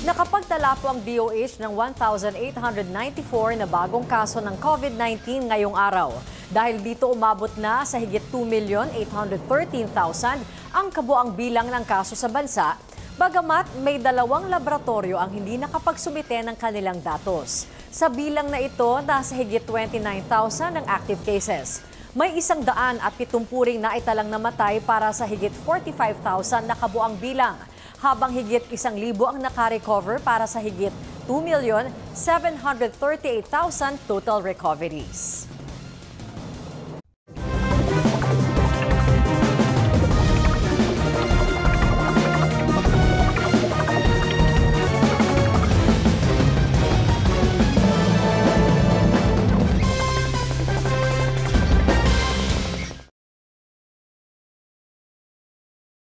Nakapagtala po ang DOH ng 1,894 na bagong kaso ng COVID-19 ngayong araw. Dahil dito umabot na sa higit 2,813,000 ang kabuang bilang ng kaso sa bansa, bagamat may dalawang laboratorio ang hindi nakapagsumite ng kanilang datos. Sa bilang na ito, nasa higit 29,000 ang active cases. May isang daan at pitumpuring na italang namatay para sa higit 45,000 na kabuang bilang, habang higit isang libo ang nakarecover para sa higit 2,738,000 total recoveries.